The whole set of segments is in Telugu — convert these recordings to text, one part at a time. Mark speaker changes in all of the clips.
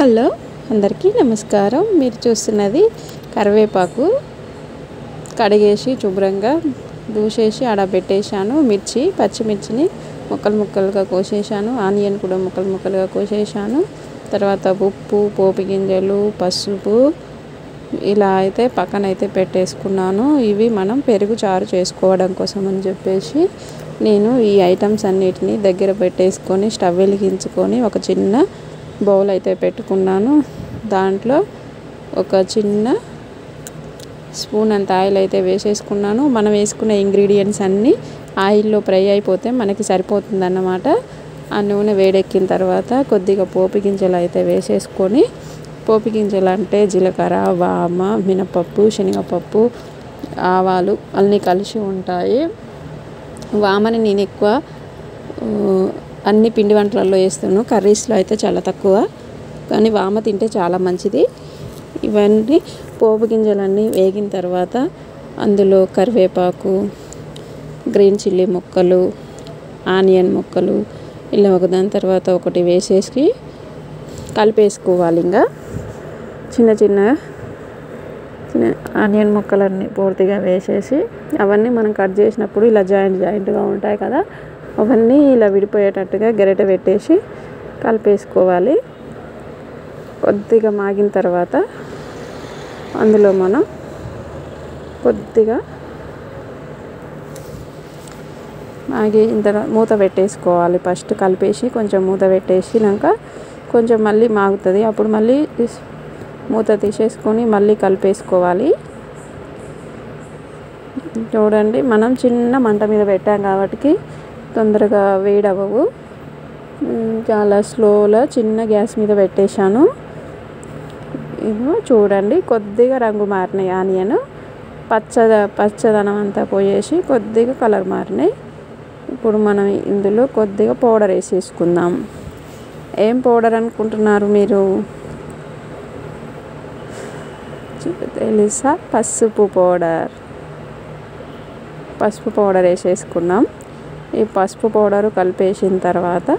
Speaker 1: హలో అందరికీ నమస్కారం. మీరు చూస్తున్నది కరివేపాకు కడిగేసి శుభ్రంగా దూసేసి ఆడ పెట్టేశాను మిర్చి పచ్చిమిర్చిని ముక్కలు ముక్కలుగా కోసేసాను ఆనియన్ కూడా ముక్కలు ముక్కలుగా కోసేసాను తర్వాత ఉప్పు పోపు గింజలు పసుపు ఇలా అయితే పక్కన అయితే పెట్టేసుకున్నాను. ఇవి మనం పెరుగు చారు చేసుకోవడం కోసం అని చెప్పేసి నేను ఈ ఐటమ్స్ అన్నిటిని దగ్గర పెట్టేసుకొని స్టవ్ వెలిగించుకొని ఒక చిన్న బౌల్ అయితే పెట్టుకున్నాను. దాంట్లో ఒక చిన్న స్పూన్ అంత ఆయిల్ అయితే వేసేసుకున్నాను. మనం వేసుకున్న ఇంగ్రీడియంట్స్ అన్నీ ఆయిల్లో ఫ్రై అయిపోతే మనకి సరిపోతుంది అన్నమాట ఆ నూనె వేడెక్కిన తర్వాత కొద్దిగా పోపు గింజలు అయితే వేసేసుకొని పోపు గింజలు అంటే జీలకర్ర వామ మినపప్పు శనగపప్పు ఆవాలు అన్నీ కలిసి ఉంటాయి. వామని నేను ఎక్కువ అన్ని పిండి వంటలలో వేస్తాను. కర్రీస్లో అయితే చాలా తక్కువ. కానీ వామ తింటే చాలా మంచిది. ఇవన్నీ పోపు గింజలన్నీ వేగిన తర్వాత అందులో కరివేపాకు గ్రీన్ చిల్లీ ముక్కలు ఆనియన్ ముక్కలు ఇలా ఒకదాని తర్వాత ఒకటి వేసేసి కలిపేసుకోవాలి ఇంకా చిన్న చిన్న చిన్న ఆనియన్ ముక్కలన్నీ పూర్తిగా వేసేసి అవన్నీ మనం కట్ చేసినప్పుడు ఇలా జాయింట్ జాయింట్గా ఉంటాయి కదా. అవన్నీ ఇలా విడిపోయేటట్టుగా గరిటె పెట్టేసి కలిపేసుకోవాలి. కొద్దిగా మాగిన తర్వాత అందులో మనం కొద్దిగా మాగి ఇంత మూత పెట్టేసుకోవాలి. ఫస్ట్ కలిపేసి కొంచెం మూత పెట్టేసినాక కొంచెం మళ్ళీ మాగుతుంది. అప్పుడు మళ్ళీ మూత తీసేసుకొని మళ్ళీ కలిపేసుకోవాలి. చూడండి మనం చిన్న మంట మీద పెట్టాం కాబట్టి తొందరగా వేడవవు చాలా స్లోలో చిన్న గ్యాస్ మీద పెట్టేశాను. ఇదిగో చూడండి కొద్దిగా రంగు మారినాయి ఆనియన్. పచ్చద పచ్చదనం అంతా పోయేసి కొద్దిగా కలర్ మారినాయి. ఇప్పుడు మనం ఇందులో కొద్దిగా పౌడర్ వేసేసుకుందాం. ఏం పౌడర్ అనుకుంటున్నారు మీరు? తెలుసా? పసుపు పౌడర్. పసుపు పౌడర్ వేసేసుకున్నాం ఈ పసుపు పౌడర్ కలిపేసిన తర్వాత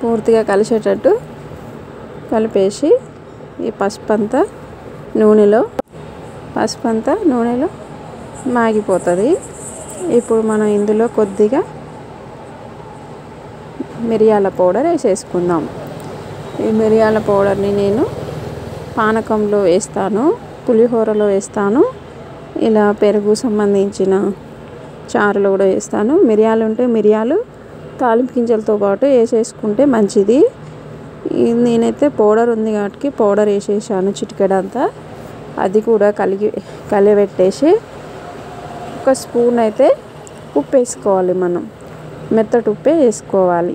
Speaker 1: పూర్తిగా కలిసేటట్టు కలిపేసి ఈ పసుపు అంతా నూనెలో పసుపు అంతా నూనెలో మాగిపోతుంది. ఇప్పుడు మనం ఇందులో కొద్దిగా మిరియాల పౌడర్ వేసేసుకుందాం. ఈ మిరియాల పౌడర్ని నేను పానకంలో వేస్తాను పులిహోరలో వేస్తాను. ఇలా పెరుగు సంబంధించిన చారులో కూడా వేస్తాను. మిరియాలు ఉంటే మిరియాలు తాలింపు గింజలతో పాటు వేసేసుకుంటే మంచిది. నేనైతే పౌడర్ ఉంది కాబట్టి పౌడర్ వేసేసాను చిటికెడంతా. అది కూడా కలిగి కలిపెట్టేసి ఒక స్పూన్ అయితే ఉప్పు వేసుకోవాలి మనం. మెత్తటి ఉప్పే వేసుకోవాలి.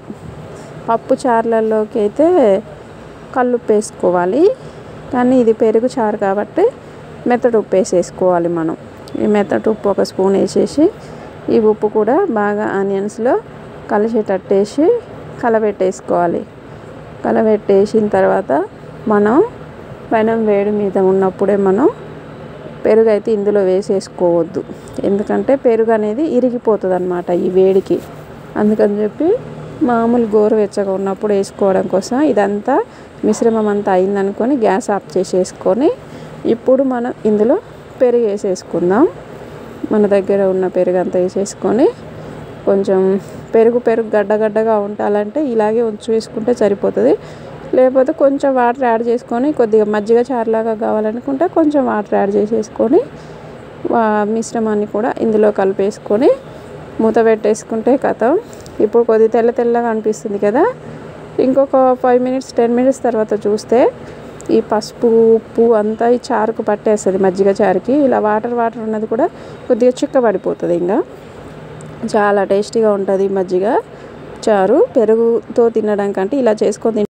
Speaker 1: పప్పు చారులలోకి అయితే కల్లుప్పు వేసుకోవాలి. కానీ ఇది పెరుగు చారు కాబట్టి మెత్తటి ఉప్పు వేసేసుకోవాలి మనం. ఈ మెత్తటి ఉప్పు ఒక స్పూన్ వేసేసి ఈ ఉప్పు కూడా బాగా ఆనియన్స్లో కలిసేటట్టేసి కలబెట్టేసుకోవాలి. కలబెట్టేసిన తర్వాత మనం పెనం వేడి మీద ఉన్నప్పుడే మనం పెరుగు అయితే ఇందులో వేసేసుకోవద్దు. ఎందుకంటే పెరుగు అనేది ఇరిగిపోతుంది అనమాట ఈ వేడికి. అందుకని చెప్పి మామూలు గోరువెచ్చగా ఉన్నప్పుడు వేసుకోవడం కోసం ఇదంతా మిశ్రమం అంతా అయిందనుకొని గ్యాస్ ఆఫ్ చేసేసుకొని ఇప్పుడు మనం ఇందులో పెరుగు వేసేసుకుందాం. మన దగ్గర ఉన్న పెరుగు అంతా వేసేసుకొని కొంచెం పెరుగు పెరుగు గడ్డగడ్డగా ఉండాలంటే ఇలాగే ఉంచి వేసుకుంటే సరిపోతుంది. లేకపోతే కొంచెం వాటర్ యాడ్ చేసుకొని కొద్దిగా మజ్జిగ చారులాగా కావాలనుకుంటే కొంచెం వాటర్ యాడ్ చేసేసుకొని వా- మిశ్రమాన్ని కూడా ఇందులో కలిపేసుకొని మూత పెట్టేసుకుంటే కథం. ఇప్పుడు కొద్ది తెల్ల తెల్లగా అనిపిస్తుంది కదా. ఇంకొక ఫైవ్ మినిట్స్ టెన్ మినిట్స్ తర్వాత చూస్తే ఈ పసుపు ఉప్పు అంతా ఈ చారుకు పట్టేస్తుంది మజ్జిగ చారుకి. ఇలా వాటర్ వాటర్ ఉన్నది కూడా కొద్దిగా చిక్కబడిపోతుంది ఇంకా. చాలా టేస్టీగా ఉంటుంది మజ్జిగ చారు. పెరుగుతో తినడం కంటే ఇలా చేసుకొని